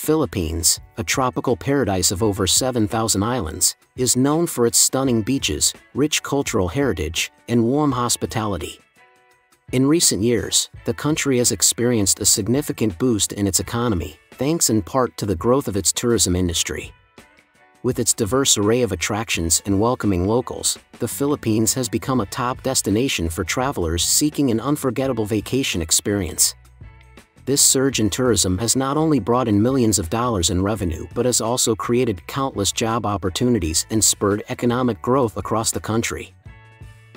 Philippines, a tropical paradise of over 7,000 islands, is known for its stunning beaches, rich cultural heritage, and warm hospitality. In recent years, the country has experienced a significant boost in its economy, thanks in part to the growth of its tourism industry. With its diverse array of attractions and welcoming locals, the Philippines has become a top destination for travelers seeking an unforgettable vacation experience. This surge in tourism has not only brought in millions of dollars in revenue but has also created countless job opportunities and spurred economic growth across the country.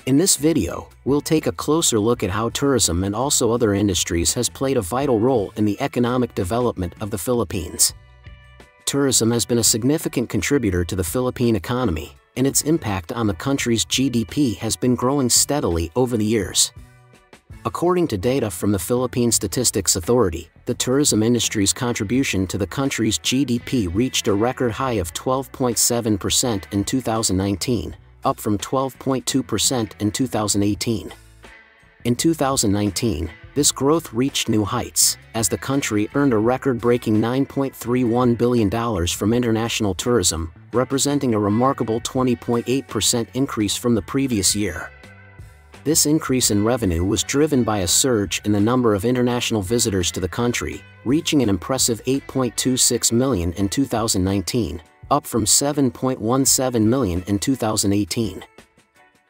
In this video, we'll take a closer look at how tourism and also other industries has played a vital role in the economic development of the Philippines. Tourism has been a significant contributor to the Philippine economy, and its impact on the country's GDP has been growing steadily over the years. According to data from the Philippine Statistics Authority, the tourism industry's contribution to the country's GDP reached a record high of 12.7% in 2019, up from 12.2% in 2018. In 2019, this growth reached new heights, as the country earned a record-breaking $9.31 billion from international tourism, representing a remarkable 20.8% increase from the previous year. This increase in revenue was driven by a surge in the number of international visitors to the country, reaching an impressive 8.26 million in 2019, up from 7.17 million in 2018.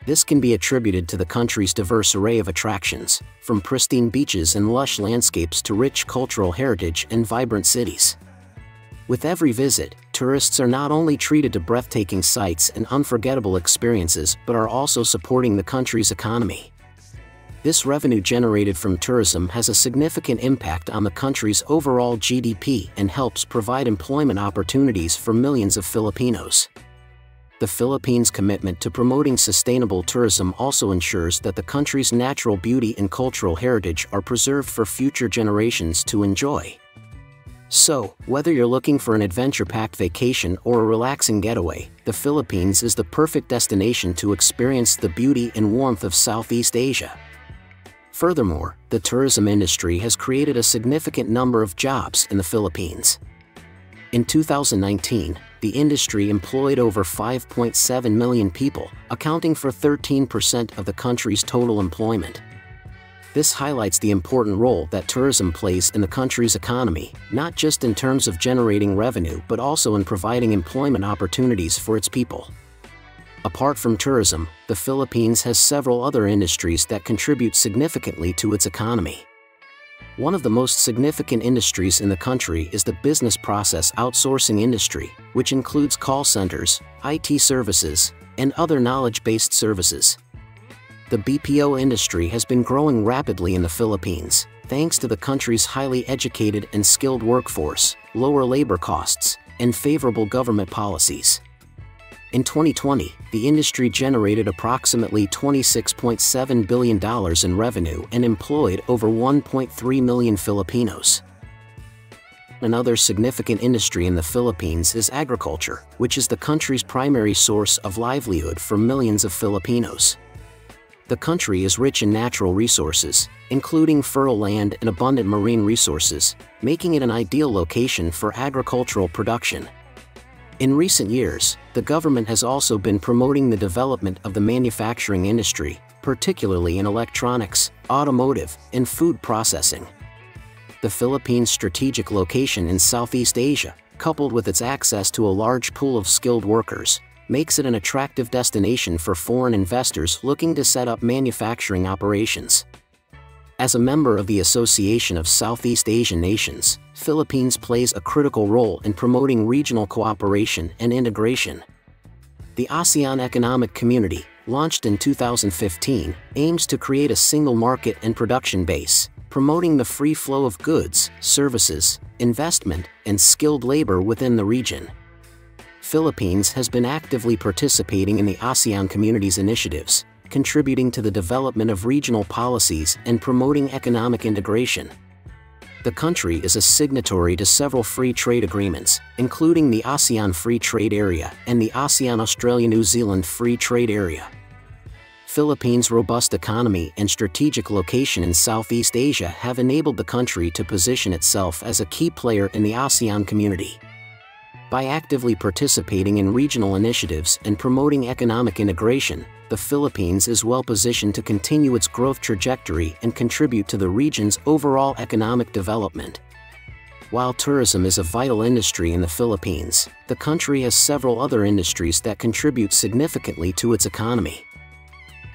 This can be attributed to the country's diverse array of attractions, from pristine beaches and lush landscapes to rich cultural heritage and vibrant cities. With every visit, tourists are not only treated to breathtaking sights and unforgettable experiences but are also supporting the country's economy. This revenue generated from tourism has a significant impact on the country's overall GDP and helps provide employment opportunities for millions of Filipinos. The Philippines' commitment to promoting sustainable tourism also ensures that the country's natural beauty and cultural heritage are preserved for future generations to enjoy. So, whether you're looking for an adventure-packed vacation or a relaxing getaway, the Philippines is the perfect destination to experience the beauty and warmth of Southeast Asia. Furthermore, the tourism industry has created a significant number of jobs in the Philippines. In 2019, the industry employed over 5.7 million people, accounting for 13% of the country's total employment. This highlights the important role that tourism plays in the country's economy, not just in terms of generating revenue but also in providing employment opportunities for its people. Apart from tourism, the Philippines has several other industries that contribute significantly to its economy. One of the most significant industries in the country is the business process outsourcing industry, which includes call centers, IT services, and other knowledge-based services the BPO industry has been growing rapidly in the Philippines, thanks to the country's highly educated and skilled workforce, lower labor costs, and favorable government policies. In 2020, the industry generated approximately $26.7 billion in revenue and employed over 1.3 million Filipinos. Another significant industry in the Philippines is agriculture, which is the country's primary source of livelihood for millions of Filipinos. The country is rich in natural resources, including fertile land and abundant marine resources, making it an ideal location for agricultural production. In recent years, the government has also been promoting the development of the manufacturing industry, particularly in electronics, automotive, and food processing. The Philippines' strategic location in Southeast Asia, coupled with its access to a large pool of skilled workers, makes it an attractive destination for foreign investors looking to set up manufacturing operations. As a member of the Association of Southeast Asian Nations, Philippines plays a critical role in promoting regional cooperation and integration. The ASEAN Economic Community, launched in 2015, aims to create a single market and production base, promoting the free flow of goods, services, investment, and skilled labor within the region. Philippines has been actively participating in the ASEAN community's initiatives, contributing to the development of regional policies and promoting economic integration. The country is a signatory to several free trade agreements, including the ASEAN Free Trade Area and the ASEAN Australia-New Zealand Free Trade Area. Philippines' robust economy and strategic location in Southeast Asia have enabled the country to position itself as a key player in the ASEAN community. By actively participating in regional initiatives and promoting economic integration, the Philippines is well positioned to continue its growth trajectory and contribute to the region's overall economic development. While tourism is a vital industry in the Philippines, the country has several other industries that contribute significantly to its economy.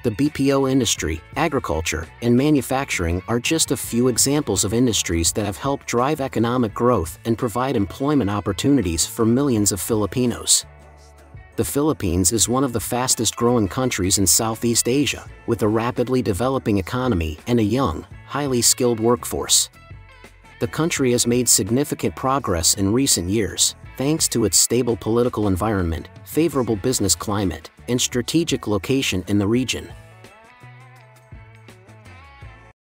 The BPO industry, agriculture, and manufacturing are just a few examples of industries that have helped drive economic growth and provide employment opportunities for millions of Filipinos. The Philippines is one of the fastest growing countries in Southeast Asia, with a rapidly developing economy and a young, highly skilled workforce. The country has made significant progress in recent years, thanks to its stable political environment, favorable business climate, and strategic location in the region.